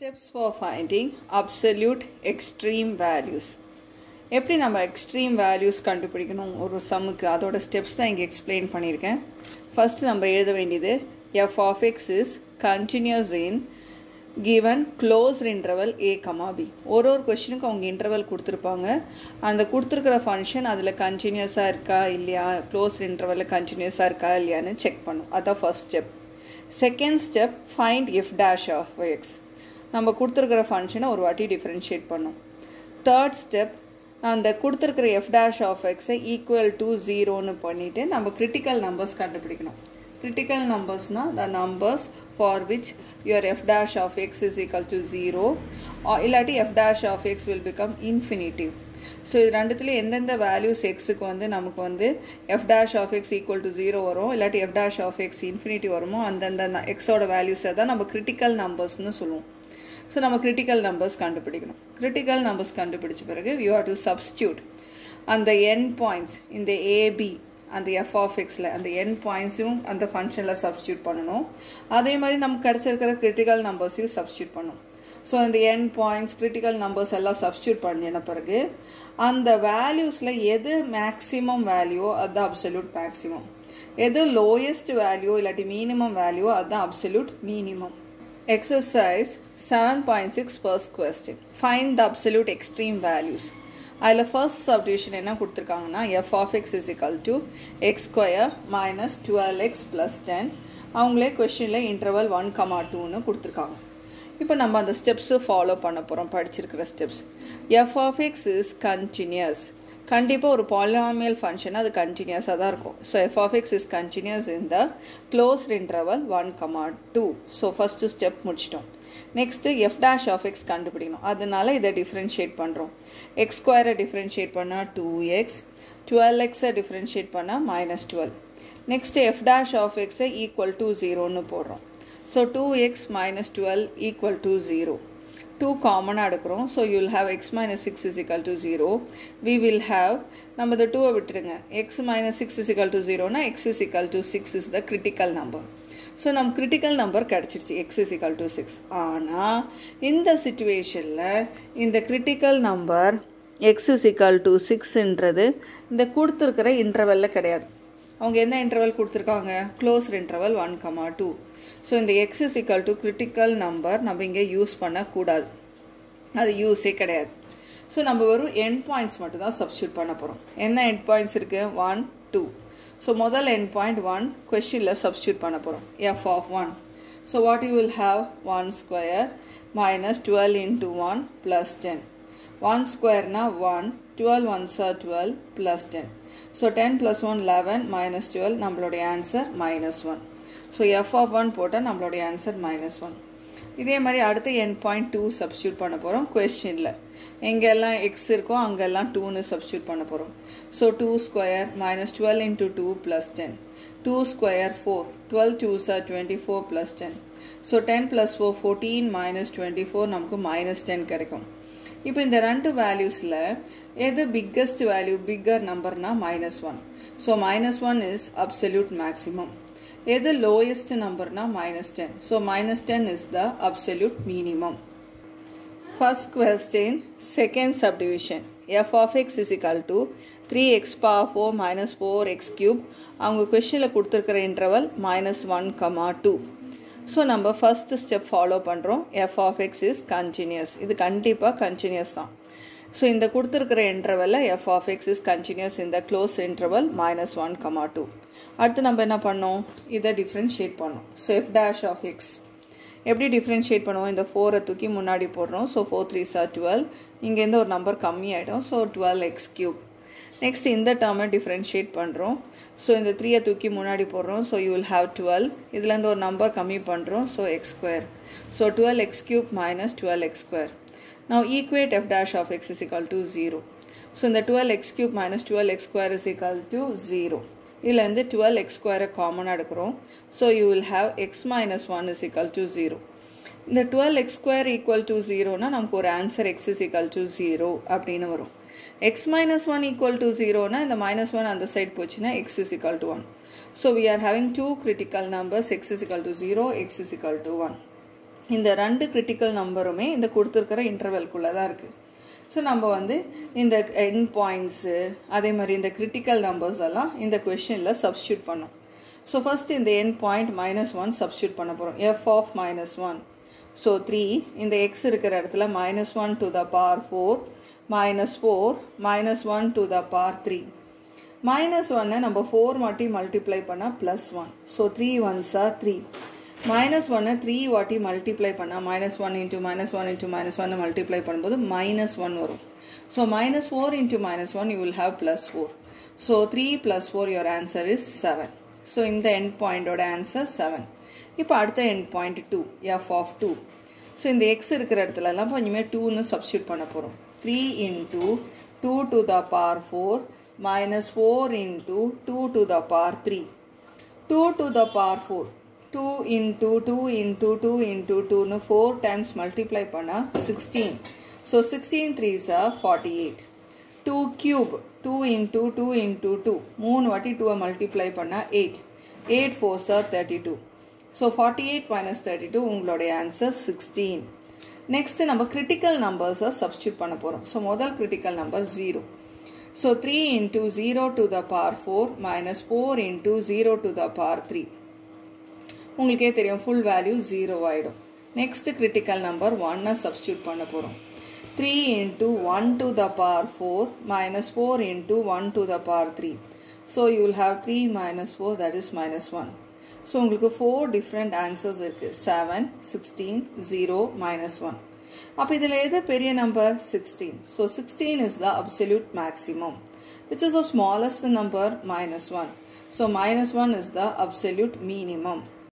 Steps for finding absolute extreme values எப்படி நம்ம extreme values கண்டுபிடிக்கணும்? ஒரு சம்முக்கு அதோட ஸ்டெப்ஸ் தான் இங்கே எக்ஸ்பிளைன் பண்ணியிருக்கேன். ஃபஸ்ட்டு நம்ம எழுத வேண்டியது F of X is continuous in given closed interval A comma B ஒரு ஒரு கொஷினுக்கு அவங்க இன்டர்வல் கொடுத்துருப்பாங்க. அந்த கொடுத்துருக்குற ஃபங்க்ஷன் அதில் கண்டினியூஸாக இருக்கா இல்லையா? க்ளோஸ் இன்டர்வலில் கண்டினியூஸாக இருக்கா இல்லையான்னு செக் பண்ணும். அதான் first step second step find F dash of X நம்ம கொடுத்துருக்கிற ஃபங்க்ஷனை ஒரு வாட்டி டிஃப்ரென்ஷியேட் பண்ணும். தேர்ட் ஸ்டெப் அந்த கொடுத்துருக்கிற எஃப் டேஷ் ஆஃப் எக்ஸை ஈக்குவல் டு ஜீரோன்னு பண்ணிவிட்டு நம்ம கிரிட்டிக்கல் நம்பர்ஸ் கண்டுபிடிக்கணும். Critical நம்பர்ஸ்னால் the numbers for which your F dash of X is equal to zero இல்லாட்டி F dash of X will become infinitive so இது ரெண்டுத்துலேயும் எந்தெந்த வேல்யூஸ் எக்ஸுக்கு வந்து நமக்கு வந்து F dash of X equal to zero வரும் இல்லாட்டி F dash of X infinity வருமோ அந்தந்த எக்ஸோட வேல்யூஸை தான் நம்ம கிரிட்டிக்கல் நம்பர்ஸ்னு சொல்லுவோம். ஸோ நம்ம கிரிட்டிக்கல் நம்பர்ஸ் கண்டுபிடிக்கணும். கிரிட்டிக்கல் நம்பர்ஸ் கண்டுபிடிச்ச பிறகு யூ ஹவ் டு சப்ஸ்டியூட் அந்த என் பாயிண்ட்ஸ் இந்த ஏபி அந்த எஃப் ஆஃப் எக்ஸில் அந்த என் பாயிண்ட்ஸையும் அந்த ஃபங்க்ஷனில் சப்ஸ்டியூட் பண்ணணும். அதே மாதிரி நமக்கு கிடச்சிருக்கிற கிரிட்டிக்கல் நம்பர்ஸையும் சப்ஸ்டியூட் பண்ணணும் ஸோ இந்த என் பாயிண்ட்ஸ் கிரிட்டிக்கல் நம்பர்ஸ் எல்லாம் சப்ஸ்டியூட் பண்ணின பிறகு அந்த வேல்யூஸில் எது மேக்ஸிமம் வேல்யூவோ அதுதான் அப்சல்யூட் மேக்ஸிமம் எது லோயஸ்ட் வேல்யூ இல்லாட்டி மினிமம் வேல்யூவோ அதுதான் absolute minimum Exercise 7.6 first question. Find the absolute extreme values. அதில் ஃபர்ஸ்ட் சப்டிவிஷன் என்ன கொடுத்துருக்காங்கன்னா F of X is equal to X square minus twelve X plus ten அவங்களே கொஷினில் இன்டர்வல் ஒன் கமா டூன்னு கொடுத்துருக்காங்க இப்போ நம்ம அந்த ஸ்டெப்ஸு ஃபாலோ பண்ண போகிறோம் படிச்சிருக்கிற steps F of X is continuous கண்டிப்பாக ஒரு பாலினாமியல் ஃபங்க்ஷன் அது கண்டினியூஸாக தான் இருக்கும். So F of X is continuous in the closed interval one comma two so first step முடிச்சிட்டோம். Next F dash of X கண்டுபிடிக்கணும். அதனால இதை டிஃப்ரென்ஷியேட் பண்ணுறோம் எக்ஸ் ஸ்கொயரை டிஃப்ரென்ஷியேட் பண்ணால் டூ எக்ஸ் டுவெல் எக்ஸை டிஃப்ரென்ஷியேட் பண்ணால் minus twelve next F dash of எக்ஸை ஈக்குவல் டு ஜீரோன்னு போடுறோம். So two X minus twelve equal to zero two காமனாக எடுக்கிறோம். So you will have X minus six is equal to zero we will have நம்ம இந்த டூவை விட்டுருங்க. X minus six is equal to ஜீரோனா X is equal to six is the critical number so நம்ம critical number கிடச்சிருச்சு. X is equal to six ஆனால் இந்த சுச்சுவேஷனில் இந்த critical number X is equal to சிக்ஸ்ன்றது இந்த கொடுத்துருக்கிற இன்டர்வெல்ல கிடையாது. அவங்க என்ன இன்டர்வல் கொடுத்துருக்காங்க? Closed interval one comma two so இந்த X is equal to critical number நம்ம இங்கே யூஸ் பண்ணக்கூடாது. அது யூஸே கிடையாது. ஸோ நம்ம வெறும் எண்ட் பாயிண்ட்ஸ் மட்டும் தான் சப்ஸ்டியூட் பண்ண போகிறோம் என்ன எண்ட் பாயிண்ட்ஸ் இருக்குது ஒன் டூ ஸோ முதல் எண்ட் பாயிண்ட் ஒன் கொஷினில் சப்ஸ்டியூட் பண்ண போகிறோம் F of one so what you will have one square minus twelve into one plus ten one ஸ்கொயர்னா one twelve ones are twelve plus ten so ten plus one eleven minus twelve நம்மளுடைய answer minus one so F of one போட்டால் நம்மளுடைய answer minus one இதே மாதிரி அடுத்து என் point two substitute பண்ண போகிறோம் கொஸ்டினில் எங்கெல்லாம் எக்ஸ் இருக்கோ அங்கெல்லாம் டூன்னு சப்ஸ்டியூட் பண்ண போகிறோம் so two square minus twelve into two plus ten two square four twelve two are twenty four plus ten so ten plus four fourteen minus twenty four நமக்கு மைனஸ் டென் கிடைக்கும். இப்போ இந்த ரெண்டு வேல்யூஸில் எது biggest value bigger நம்பர்னா minus one so minus one is absolute maximum எது lowest நம்பர்னா minus ten so minus ten is the absolute minimum first question second subdivision f of x is equal to three x power four minus four x cube அவங்க கொஷனில் கொடுத்துருக்கிற interval minus one comma two so நம்ம first step follow பண்ணுறோம் f of x is continuous இது கண்டிப்பாக continuous தான். So இந்த கொடுத்துருக்கிற இன்டர்வலில் f of x is continuous இந்த close interval minus one comma two அடுத்து நம்ம என்ன பண்ணோம்? இதை டிஃப்ரென்ஷியேட் பண்ணோம். So f dash of x எப்படி டிஃப்ரென்ஷியேட் பண்ணுவோம்? இந்த ஃபோரை தூக்கி முன்னாடி போடுறோம். So four three are twelve இங்கேருந்து ஒரு நம்பர் கம்மியாயிடும். So twelve x cube next இந்த டேர்மை டிஃப்ரென்ஷியேட் பண்ணுறோம் ஸோ இந்த த்ரீயை தூக்கி முன்னாடி போடுறோம். So you will have twelve இதுலேருந்து ஒரு நம்பர் கம்மி பண்ணுறோம் so x square so twelve x cube minus twelve x square Now equate f dash of x is equal to 0. So இந்த 12x cube minus 12x square is equal to 0. இதில் வந்து 12x square காமனாக எடுக்கிறோம். So you will have x minus one is equal to zero இந்த twelve x square equal to ஜீரோனா நமக்கு ஒரு answer x is to zero அப்படின்னு வரும். X minus one equal to ஜீரோனா இந்த மைனஸ் ஒன் அந்த சைட் போச்சுன்னா x is equal to one so we are having two critical numbers x is equal to zero x is equal to one இந்த ரெண்டு critical நம்பருமே இந்த கொடுத்துருக்கிற இன்டர்வெல்குள்ளே தான் இருக்குது so நம்ம வந்து இந்த என் பாயிண்ட்ஸு அதே மாதிரி இந்த கிரிட்டிக்கல் நம்பர்ஸ் எல்லாம் இந்த கொஷனில் சப்ஸ்டியூட் பண்ணோம். ஸோ ஃபஸ்ட்டு இந்த end point minus one substitute பண்ண போகிறோம் f of minus one so three இந்த எக்ஸ் இருக்கிற இடத்துல minus one to the power four minus four minus one to the power three minus ஒன்னை நம்ம ஃபோர் வாட்டி மல்டிப்ளை பண்ணால் plus one so three ones are three minus ஒன்னை three வாட்டி multiply பண்ணால் minus one into minus one into minus ஒன்று multiply பண்ணும்போது minus one வரும். So minus four into minus one you will have plus four so three plus four your answer is seven so இந்த end பாயிண்டோட answer seven இப்போ அடுத்த end point two f of two so இந்த X இருக்கிற இடத்துலலாம் கொஞ்சமே டூன்னு substitute பண்ண போகிறோம் three into two to the power four minus 4 into 2 to the power 3. 2 to the power 4. 2 into 2 into 2 into 2 னு 4 times multiply பண்ணா 16. So 16 3s are 48. 2 cube 2 into 2 into 2 மூணு வாட்டி 2 multiply பண்ணா 8. 8 4s are 32. So 48 minus 32 உங்களுடைய answer 16. Next நம்ம critical நம்பர்ஸை substitute பண்ண போகிறோம் ஸோ முதல் critical number zero so three into zero to the power four minus four into zero to the power three உங்களுக்கே தெரியும் ஃபுல் வேல்யூ ஜீரோ ஆகிடும் next critical number ஒன்னை சப்ஸ்டியூட் பண்ண போகிறோம் three into one to the power four minus four into one to the power three so you will have three minus four that is minus one so உங்களுக்கு four different answers இருக்குது seven sixteen zero minus one அப்போ இதில் எது பெரிய number sixteen so sixteen is the absolute maximum which is the smallest number minus one so minus one is the absolute minimum